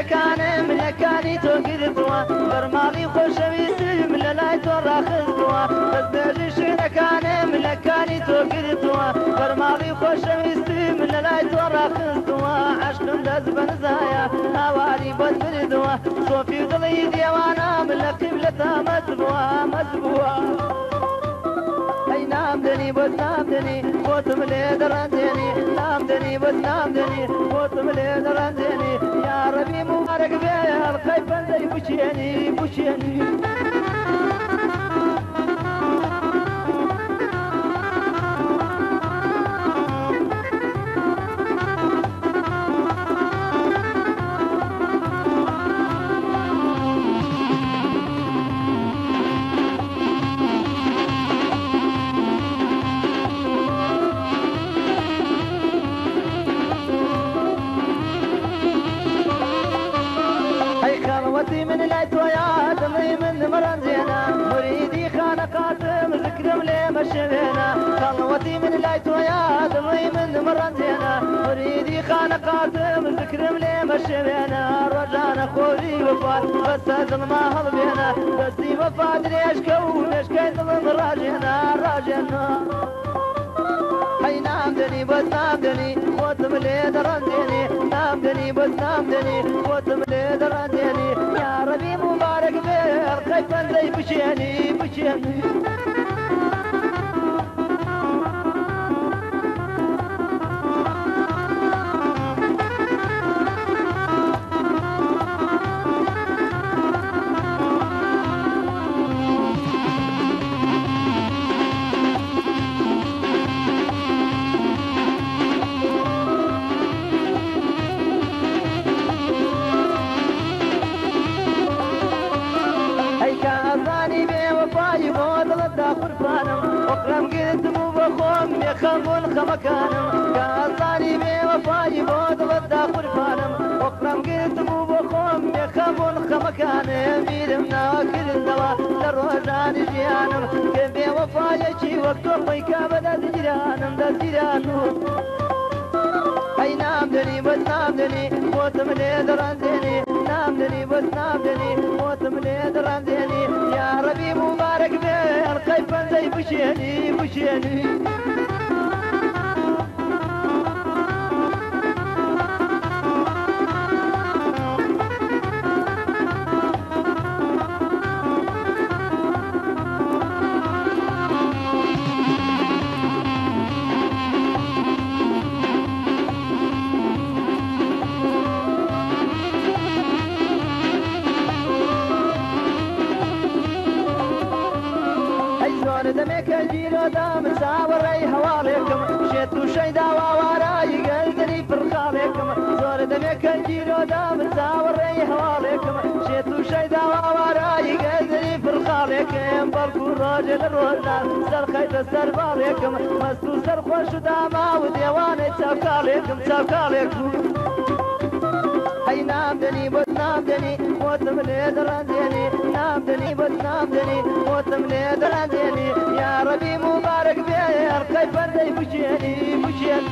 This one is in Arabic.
شێرەکانم لەکانی تۆ گرتووە بەرماڵی خۆشەویستم لە لای تۆ ڕاخستووە دەستێژی شێرەکانم لەکانی تۆ گرتووە بەرماڵی خۆشەویستم لە لای تۆ ڕاخستووە عشقم دەست بەنزایە هاواری بۆت بردووە سۆفی دڵی دێوانام لە قیبلەتا مەزبووە مەزبووە ئەی نامدنی بۆت نامدنی بۆتم لێ دەڕاندێنی نامدنی بۆت نامدنی بۆتم لێ دەڕاندێنی یاڕەبی مبارەک بێ هەڵقەی بەندەی بچێنی بچێنی ئەی من مەرەنجێنە مریدی خانەقاتم ذکرم لێ مەشێنە خەڵوەتی من لای تۆیا دڵی من مەرەنجێنە مریدی خانەقاتم ذکرم لێ مەشێنە ڕۆژانە خۆری وفات بەسە دڵما هەڵبێنە دەستی وەفا درێژکە و مێشکەی دڵم ڕاژێنە ڕاژێنە ئەی نامدنی بەس نامدنی خۆتم لێ دەڕاندێنی نامدنی بەس نامدنی خۆتم لێ دەڕاندێنی یاڕەبی yeah. تا قوربانم وەقلم گرتم و بە خۆم یەخەم بۆن خەمەکانم کازانی بێ وەفای بۆ دڵت تا قوربانم وەقلم گرتم و بۆ خۆم یەخەم بۆن خەمەکانێ میرم ناوەکردەوە لە ڕۆژانی ژیانم کە بێ وەفاەکی وەک تۆ پەیکا بەدا دەگیرانم دەزیران و ئەی نام دەنی بەدنام دەنی بۆتم لێ دەڕاندێنی seni دەمێکە گیرۆدا مساوەڕێی هەواڵێکم شێت تووشەی داواوارایی گەلدری پرخاڵێکم زۆر دەمێکە گیرۆدا مساوەڕێی هەواڵێکم شێت تووشەی داواوارایی گەلدری پرخاڵێکم بەڵکو ڕۆژێ لە ڕۆدا سەرخەیتە سەر باڵێکم مەست و سەرخۆش و داما و دێوانەی چاوکاڵێکم چاوکاڵێک بوو. چاوکاڵێکم ئەی نامدنی بۆ نامدنی خۆتم لێ دەڕاندێنی نامدنی بۆ نامدنی خۆتم لێ دەڕاندێنی یاڕەبی مبارەک بێ هەرقەی بەندەی بچێنی بچێن